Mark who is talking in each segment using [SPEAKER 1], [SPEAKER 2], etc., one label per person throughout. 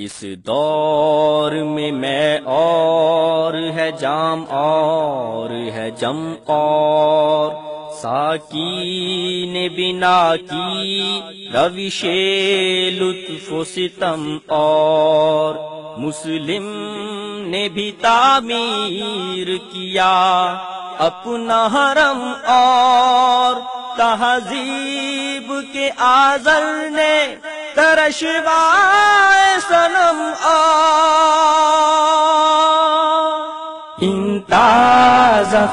[SPEAKER 1] इस दौर में मैं और है जाम और है जम और। साकी ने बिना की रविशे लुत्फ सितम और। मुस्लिम ने भी तामीर किया अपना हरम और। तहजीब के आजर ने तरशवाए सनम इन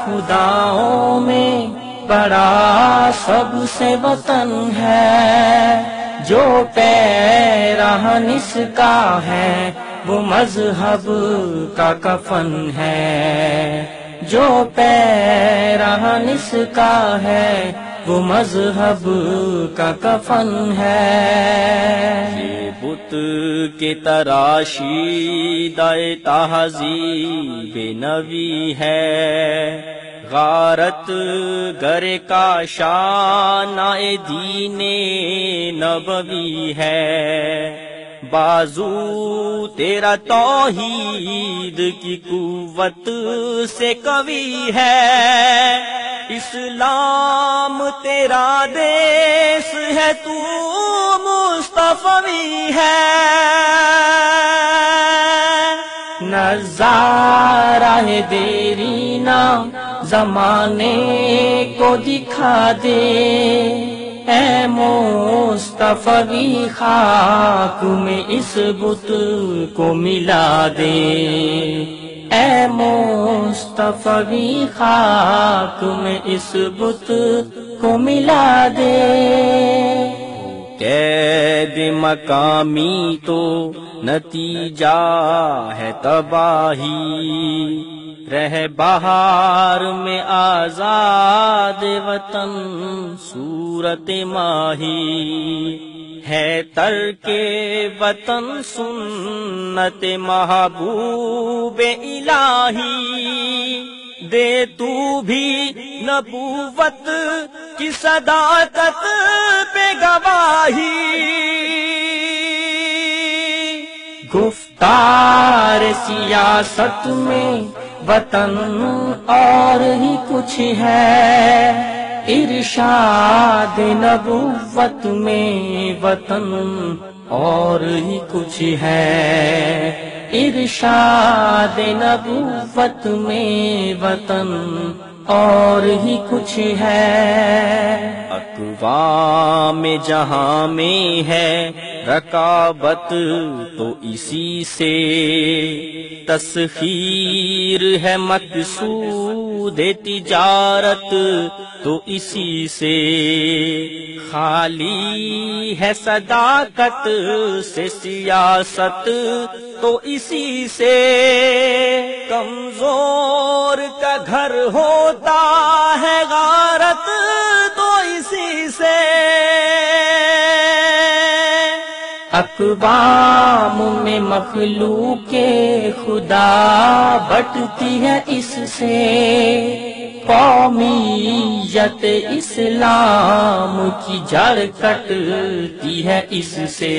[SPEAKER 1] खुदाओं में बड़ा सबसे वतन है, जो पैरहन इसका है, वो मज़हब का कफन है। जो पैरहन इसका है, वो मज़हब का कफन है। ये के तराशी, दाए तहजीब नवी है। गारत गरे का शानाए दीने नबवी है। बाजू तेरा तौहीद की कुवत से कवि है। इस्लाम तेरा देश है, तू मुस्तफवी है। नज़ारा है देरी ना, जमाने को दिखा दे। ए मुस्तफवी खाक में इस बुत को मिला दे। ए मुस्तफवी खाक में इस बुत को मिला दे। कैद मकामी तो नतीजा है तबाही। रह बहार में आज़ाद वतन सूरत माही। है तर के वतन सुन्नत महबूब इलाही। दे तू भी नबूवत की सदाकत गवाही। गुफ्तार सियासत में वतन और ही कुछ है। इरशाद नबुवत में वतन और ही कुछ है। इरशाद नबुवत में वतन और ही कुछ है। अकवा में जहाँ में है रकाबत तो इसी से। तस्खीर है मकसूद तिजारत तो इसी से। खाली है सदाकत से सियासत तो इसी से। कमज़ोर का घर होता है गारत तो इसी से। अकबाम में मखलू के खुदा बटती है इससे। कौमीयत इस्लाम की जड़ कटती है इससे।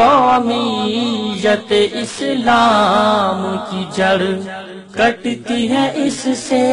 [SPEAKER 1] कौमीयत इस्लाम की जड़ कटती है इससे।